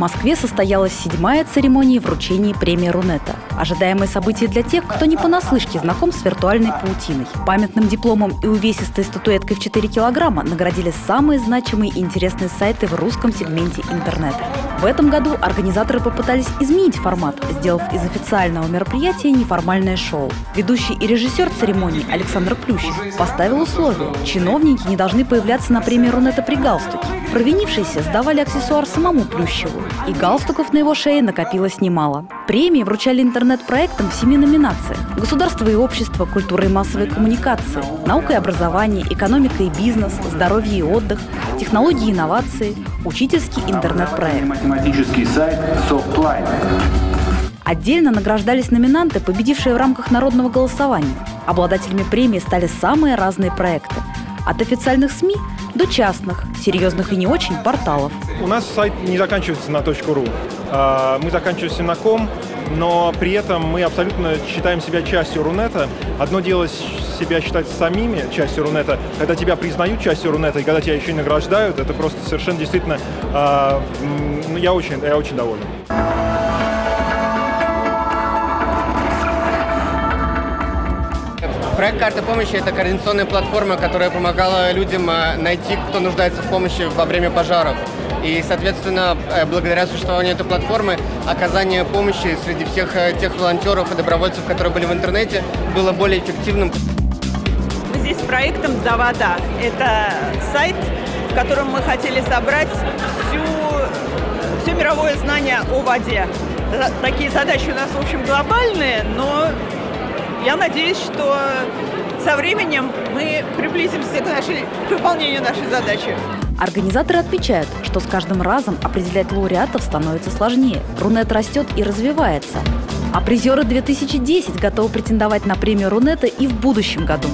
Москве состоялась седьмая церемония вручения премии Рунета. Ожидаемое событие для тех, кто не понаслышке знаком с виртуальной паутиной. Памятным дипломом и увесистой статуэткой в 4 килограмма наградили самые значимые и интересные сайты в русском сегменте интернета. В этом году организаторы попытались изменить формат, сделав из официального мероприятия неформальное шоу. Ведущий и режиссер церемонии Александр Плющев поставил условие – чиновники не должны появляться на премии Рунета при галстуке. Провинившиеся сдавали аксессуар самому Плющеву, и галстуков на его шее накопилось немало. Премии вручали интернет-проектам в семи номинациях. Государство и общество, культура и массовые коммуникации, наука и образование, экономика и бизнес, здоровье и отдых, технологии и инновации, учительский интернет-проект. Математический сайт Softline. Отдельно награждались номинанты, победившие в рамках народного голосования. Обладателями премии стали самые разные проекты. От официальных СМИ до частных, серьезных и не очень порталов. У нас сайт не заканчивается на .ру. А, Мы заканчиваемся на ком, но при этом мы абсолютно считаем себя частью Рунета. Одно дело себя считать самими частью Рунета, когда тебя признают частью Рунета, и когда тебя еще и награждают, это просто совершенно действительно... а, ну, я очень, я очень доволен. Проект «Карта помощи» — это координационная платформа, которая помогала людям э, найти, кто нуждается в помощи во время пожаров. И, соответственно, э, благодаря существованию этой платформы, оказание помощи среди всех э, тех волонтеров и добровольцев, которые были в интернете, было более эффективным. Мы здесь с проектом «Да вода». Это сайт, в котором мы хотели собрать всю, все мировое знание о воде. Такие задачи у нас, в общем, глобальные, но я надеюсь, что со временем мы приблизимся к, нашей, к выполнению нашей задачи. Организаторы отмечают, что с каждым разом определять лауреатов становится сложнее. Рунет растет и развивается. А призеры 2010 готовы претендовать на премию Рунета и в будущем году.